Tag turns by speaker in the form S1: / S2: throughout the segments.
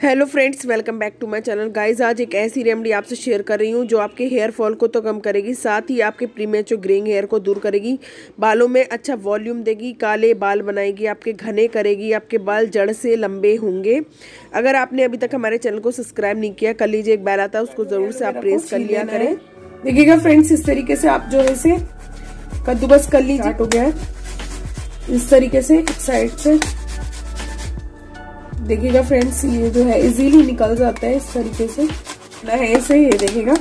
S1: Hello friends welcome back to my channel. Guys आज एक ऐसी रेमेडी आपसे शेयर कर रही हूँ जो आपके हेयर फॉल को तो कम करेगी साथ ही आपके प्रीमेचो ग्रेइंग हेयर को दूर करेगी बालों में अच्छा वॉल्यूम देगी काले बाल बनाएगी आपके घने करेगी आपके बाल जड़ से लंबे होंगे। अगर आपने अभी तक हमारे चैनल को सब्सक्राइब नहीं किया कर लीजिए एक बैल आता है उसको ज़रूर से आप प्रेस कर लिया करें। देखिएगा फ्रेंड्स इस तरीके से आप जो है इसे कद्दूबस कर लीजिए। हो गया इस तरीके से एक साइड से। देखिएगा फ्रेंड्स ये जो है इजीली निकल जाता है इस तरीके से। ना है ऐसे ये देखिएगा।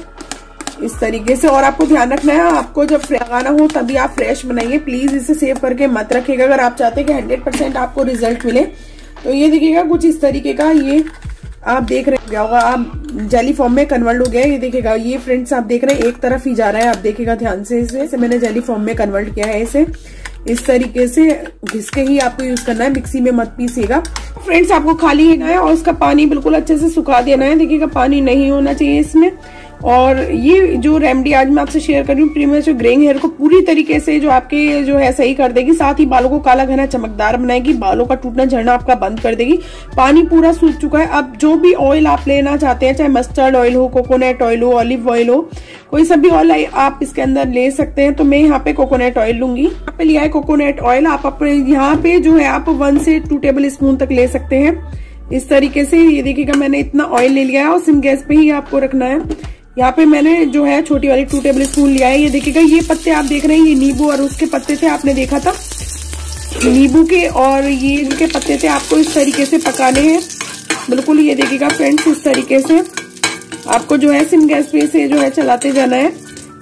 S1: इस तरीके से और आपको ध्यान रखना है आपको जब लगाना हो तभी आप फ्रेश बनाइए। प्लीज़ इसे सेव करके मत रखिएगा। अगर आप चाहते हैं कि हंड्रेड परसेंट आपको रिज़ल्ट मिले तो ये देखिएगा कुछ इस तरीके का ये आप देख रहे होगा। आप जेली फॉर्म में कन्वर्ट हो गया ये देखेगा ये फ्रेंड्स आप देख रहे हैं एक तरफ़ ही जा रहा है आप देखेगा ध्यान से इसे, इसे मैंने जेली फॉर्म में कन्वर्ट किया है इसे। इस तरीके से घिसके ही आपको यूज़ करना है। मिक्सी में मत पीसिएगा। फ्रेंड्स आपको खाली लेना है और उसका पानी बिल्कुल अच्छे से सुखा देना है। देखिएगा पानी नहीं होना चाहिए इसमें। और ये जो रेमेडी आज मैं आपसे शेयर कर रही हूँ प्रीमियम जो ग्रेइंग हेयर को पूरी तरीके से जो आपके जो है सही कर देगी। साथ ही बालों को काला, घना, चमकदार बनाएगी। बालों का टूटना, झड़ना आपका बंद कर देगी। पानी पूरा सूख चुका है। अब जो भी ऑयल आप लेना चाहते हैं, चाहे मस्टर्ड ऑयल हो कोकोनट ऑयल हो ऑलिव ऑयल हो, कोई सा भी ऑयल आप इसके अंदर ले सकते हैं। तो मैं यहाँ पे कोकोनट ऑयल लूँगी। यहाँ पे लिया है कोकोनट ऑयल आप अपने यहाँ पे जो है, आप वन से टू टेबल स्पून तक ले सकते हैं। इस तरीके से ये देखिएगा, मैंने इतना ऑयल ले लिया है और सिम गैस पे ही आपको रखना है। यहाँ पे मैंने जो है छोटी वाली टू टेबल स्पून लिया है। ये देखिएगा, ये पत्ते आप देख रहे हैं, ये नींबू और उसके पत्ते थे, आपने देखा था। नींबू के और ये इनके पत्ते थे, आपको इस तरीके से पकाने हैं। बिल्कुल ये देखिएगा फ्रेंड्स इस तरीके से आपको जो है सिम गैस पे से जो है चलाते जाना है।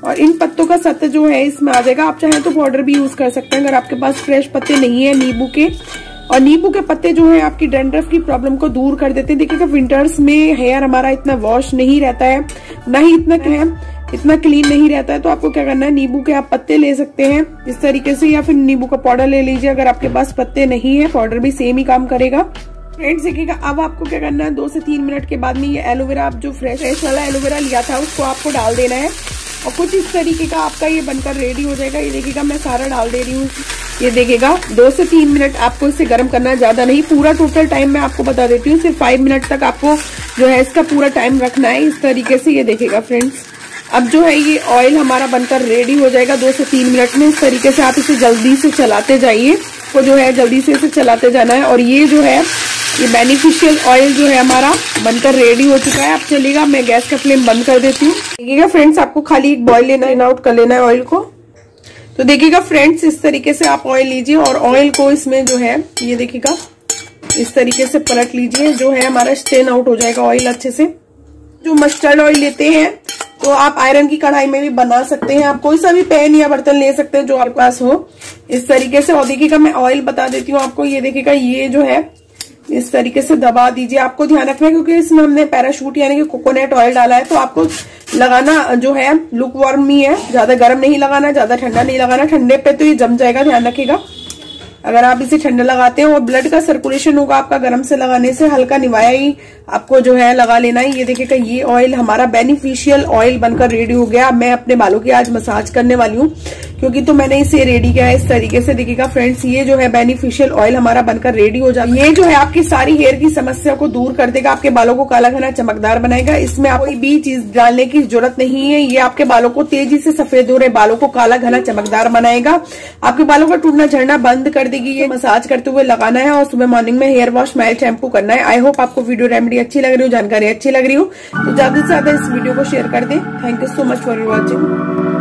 S1: और इन पत्तों का सत्य जो है इसमें आ जाएगा। आप चाहें तो पाउडर भी यूज़ कर सकते हैं। अगर आपके पास फ्रेश पत्ते नहीं है नींबू के और नींबू के पत्ते जो है, आपकी डेंड्रफ की प्रॉब्लम को दूर कर देते हैं। देखिएगा विंटर्स में हेयर हमारा इतना वॉश नहीं रहता है, ना ही इतना है, इतना क्लीन नहीं रहता है तो आपको क्या करना है, नींबू के आप पत्ते ले सकते हैं। इस तरीके से या फिर नींबू का पाउडर ले लीजिए, अगर आपके पास पत्ते नहीं है, पाउडर भी सेम ही काम करेगा। फ्रेंड्स, देखिएगा, अब आपको क्या करना है, दो से तीन मिनट के बाद में ये एलोवेरा, आप जो फ्रेश फ्रेश वाला एलोवेरा लिया था, उसको आपको डाल देना है। और कुछ इस तरीके का आपका ये बनकर रेडी हो जाएगा। ये देखिएगा, मैं सारा डाल दे रही हूँ। ये देखिएगा, दो से तीन मिनट आपको इसे गर्म करना है, ज़्यादा नहीं, पूरा टोटल टाइम मैं आपको बता देती हूँ, सिर्फ़ फाइव मिनट तक आपको जो है इसका पूरा टाइम रखना है, इस तरीके से ये देखेगा फ्रेंड्स अब जो है ये ऑयल हमारा बनकर रेडी हो जाएगा दो से तीन मिनट में, इस तरीके से आप इसे जल्दी से चलाते जाइए को जो है जल्दी से इसे चलाते जाना है, और ये जो है, ये बेनिफिशियल ऑयल जो है हमारा बनकर रेडी हो चुका है। आप चलेगा मैं गैस का फ्लेम बंद कर देती हूँ। देखिएगा फ्रेंड्स आपको खाली एक बॉयल लेना इन आउट कर लेना है ऑयल को। तो देखिएगा फ्रेंड्स, इस तरीके से आप ऑयल लीजिए और ऑयल को इसमें जो है, ये देखिएगा, इस तरीके से पलट लीजिए, जो है हमारा स्टेन आउट हो जाएगा ऑयल अच्छे से। जो मस्टर्ड ऑयल लेते हैं तो आप आयरन की कढ़ाई में भी बना सकते हैं। आप कोई सा भी पैन या बर्तन ले सकते हैं जो आपके पास हो। इस तरीके से, और देखिएगा मैं ऑयल बता देती हूँ आपको, ये देखिएगा, ये जो है इस तरीके से दबा दीजिए। आपको ध्यान रखना क्योंकि इसमें हमने पैराशूट यानी कि कोकोनट ऑयल डाला है तो आपको लगाना जो है लुक वार्म ही है। ज़्यादा गर्म नहीं लगाना, ज़्यादा ठंडा नहीं लगाना। ठंडे पे तो ये जम जाएगा, ध्यान रखिएगा। अगर आप इसे ठंडा लगाते हैं और ब्लड का सर्कुलेशन होगा आपका गर्म से लगाने से, हल्का निवाया ही आपको जो है लगा लेना है। ये देखिएगा ये ऑयल हमारा बेनिफिशियल ऑयल बनकर रेडी हो गया। मैं अपने बालों की आज मसाज करने वाली हूँ, क्योंकि तो मैंने इसे रेडी किया है इस तरीके से। देखिएगा फ्रेंड्स ये जो है बेनिफिशियल ऑयल हमारा बनकर रेडी हो जाए ये जो है आपकी सारी हेयर की समस्या को दूर कर देगा, आपके बालों को काला घना चमकदार बनाएगा। इसमें कोई भी चीज़ डालने की ज़रूरत नहीं है। ये आपके बालों को तेज़ी से सफ़ेद हो रहे, बालों को काला घना चमकदार बनाएगा। आपके बालों का टूटना झड़ना बंद कर देगी ये मसाज करते हुए लगाना है और सुबह मॉर्निंग में हेयर वॉश माइल शैम्पू करना है। आई होप आपको वीडियो रेमेडी अच्छी लग रही हो, जानकारी अच्छी लग रही हो। तो ज़्यादा से ज़्यादा इस वीडियो को शेयर कर दें। Thank you so much for watching